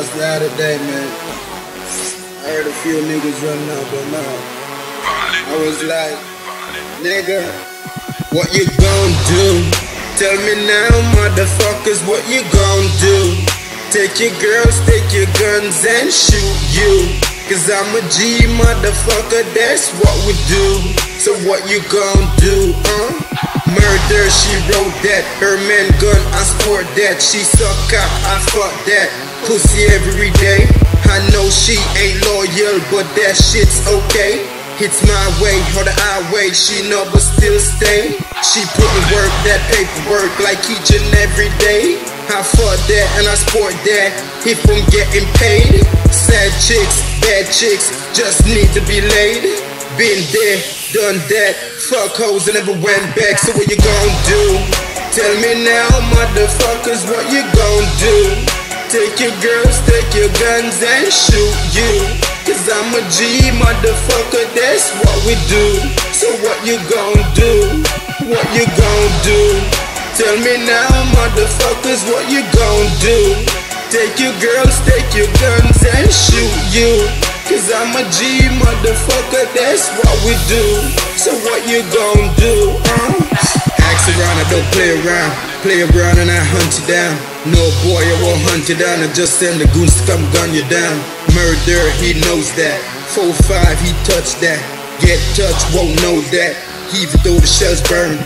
What's the other day, man? I heard a few niggas running out, but now I was like, nigga, what you gon' do? Tell me now, motherfuckers, what you gon' do? Take your girls, take your guns and shoot you. Cause I'm a G motherfucker, that's what we do. So what you gon' do, huh? Murder, she wrote that. Her man gun, I sport that. She suck I fuck that. Pussy every day. I know she ain't loyal, but that shit's okay. It's my way or the highway, she know but still stay. She putting work, that paperwork, like each and every day. I fuck that and I sport that if I'm getting paid. Sad chicks, bad chicks, just need to be laid. Been there, done that. Fuck hoes and never went back. So what you gon' do? Tell me now, motherfuckers, what you gon' do? Take your girls, take your guns and shoot you. Cause I'm a G motherfucker, that's what we do. So what you gon' do? What you gon' do? Tell me now, motherfuckers, what you gon' do? Take your girls, take your guns and shoot you. Cause I'm a G motherfucker, that's what we do. So what you gon' do, huh? Ask around, I don't play around. Play around and I hunt you down. No boy, I won't hunt you down. I just send the goons to come gun you down. Murder, he knows that. 4-5, he touched that. Get touched, won't know that. Even though the shells burn.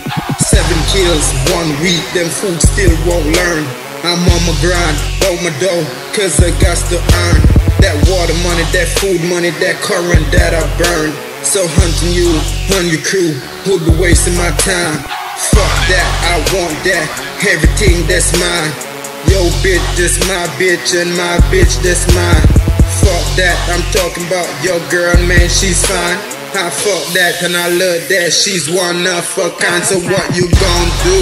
Seven kills, one week, them fools still won't learn. I'm on my grind, on my dough, cause I got to earn. That water money, that food money, that current that I burn. So hunting you, hunt your crew, who be wasting my time? Fuck that, I want that, everything that's mine. Yo bitch, that's my bitch, and my bitch, that's mine. Fuck that, I'm talking about your girl, man, she's fine. I fuck that, and I love that, she's one of a kind, so what you gon' do?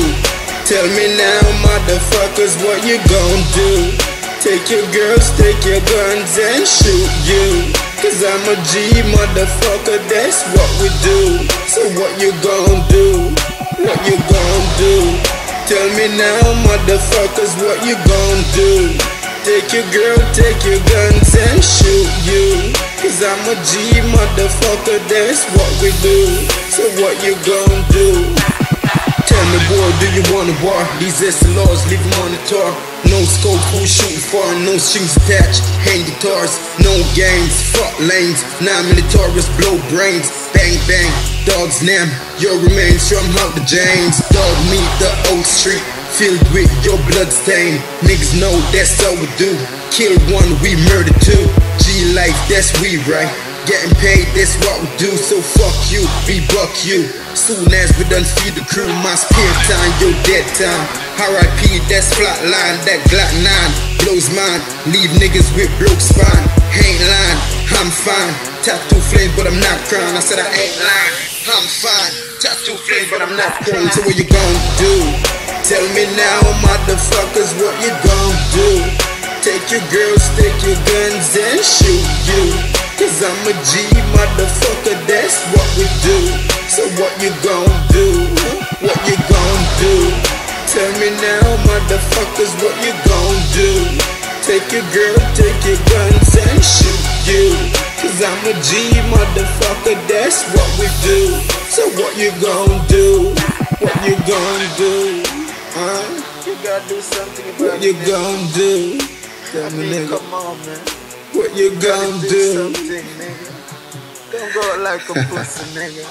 Tell me now, motherfuckers, what you gon' do? Take your girls, take your guns and shoot you. Cause I'm a G motherfucker, that's what we do. So what you gon' do? What you gon' do? Tell me now, motherfuckers, what you gon' do? Take your girl, take your guns and shoot you. Cause I'm a G motherfucker, that's what we do. So what you gon' do? Tell me boy, do you wanna war? These SLRs leave them on the tar. No scope, who shooting for? No strings attached, hand guitars, no games, fuck lanes. Nine militaries blow brains, bang bang. Dogs name your remains from out the James. Dog meet the old street, filled with your blood stain. Niggas know that's how we do. Kill one, we murder two. G life, that's we right. Getting paid, that's what we do. So fuck you, we buck you. Soon as we done feed the crew, my spare time, your dead time. RIP, that's flatline, that Glock 9 blows mine. Leave niggas with broke spine. Ain't lying, I'm fine. Tattoo flame, but I'm not crying. I said I ain't lying, I'm fine. Tattoo flame, but I'm not crying. So what you gon' do? Tell me now, motherfuckers, what you gon' do? Take your girls, take your guns and shoot you. Cause I'm a G motherfucker, that's what we do. So what you gon' do? What you gon' do? Tell me now, motherfuckers, what you gon' do? Take your girl, take your guns and shoot you. Cause I'm a G motherfucker, that's what we do. So what you gon' do? What you gon' do? Huh? You gotta do something about What you gon' do? Tell me, nigga. Come on, man. What you gon' do? do? Something, nigga. Don't go like a pussy, nigga.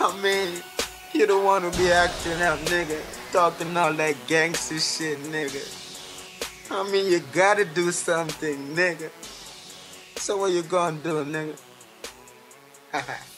I mean. You don't wanna be acting up, nigga. Talking all that gangster shit, nigga. I mean, you gotta do something, nigga. So what you gonna do, nigga?